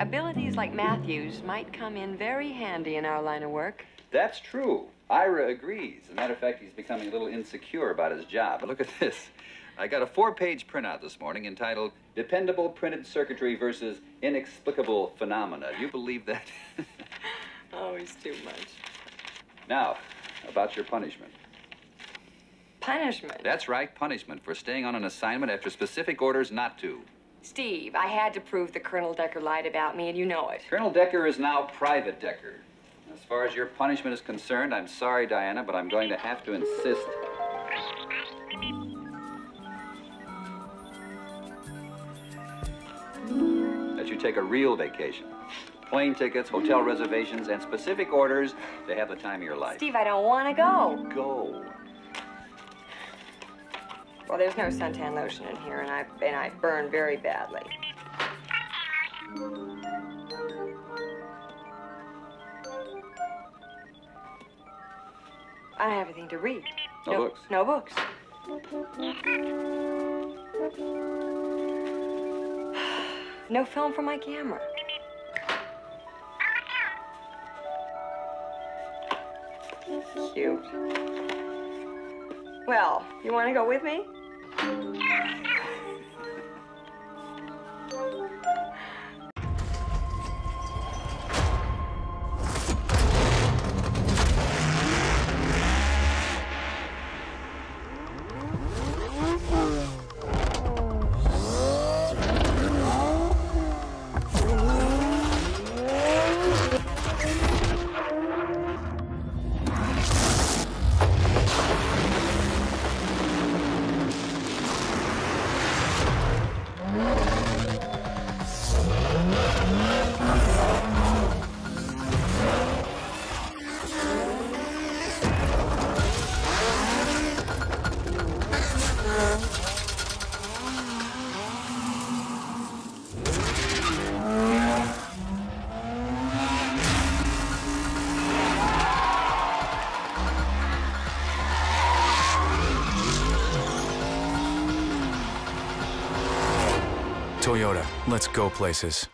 abilities like Matthew's might come in very handy in our line of work. That's true. Ira agrees. As a matter of fact, he's becoming a little insecure about his job. But look at this. I got a four-page printout this morning entitled Dependable Printed Circuitry versus Inexplicable Phenomena. Do you believe that? Oh, Always too much. now, about your punishment. Punishment? That's right, punishment for staying on an assignment after specific orders not to. Steve, I had to prove that Colonel Decker lied about me, and you know it. Colonel Decker is now Private Decker. As far as your punishment is concerned, I'm sorry, Diana, but I'm going to have to insist. That you take a real vacation. Plane tickets, hotel reservations, and specific orders to have the time of your life. Steve, I don't want to go. Go. Well, there's no suntan lotion in here, and I and I burn very badly. I don't have anything to read. No books? No books. No film for my camera. Cute. Well, you want to go with me? Thank you. Toyota, let's go places.